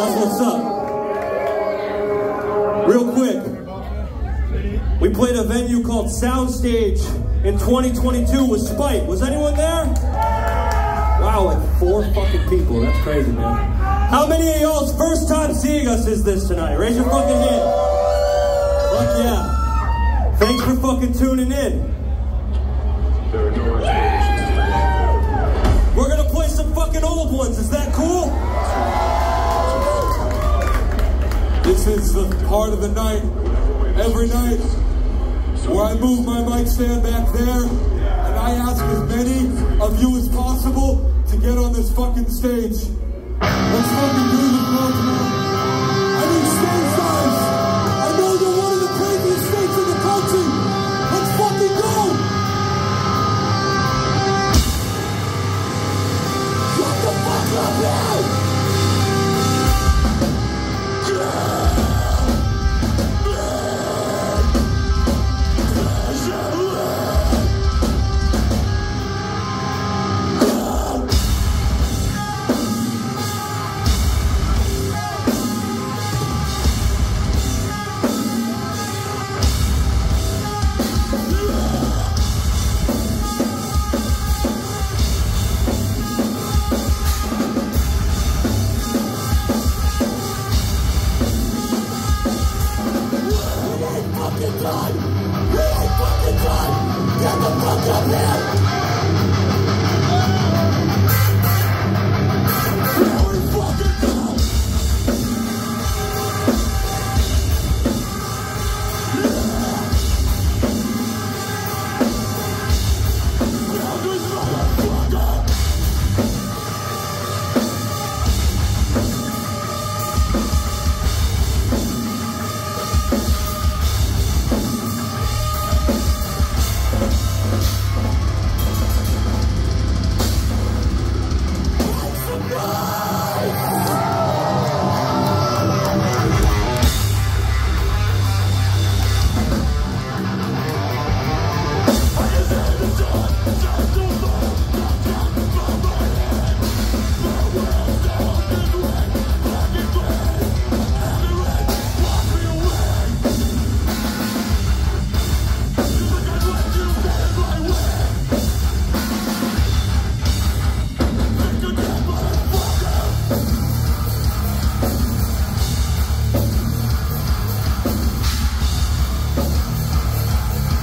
That's what's up. Real quick, we played a venue called Soundstage in 2022 with Spite. Was anyone there? Wow, like four fucking people. That's crazy, man. How many of y'all's first time seeing us is this tonight? Raise your fucking hand. Fuck yeah. Thanks for fucking tuning in. Part of the night, every night, where I move my mic stand back there, and I ask as many of you as possible to get on this fucking stage. Let's fucking do this. fucking done. No fucking done. Get the fuck up here.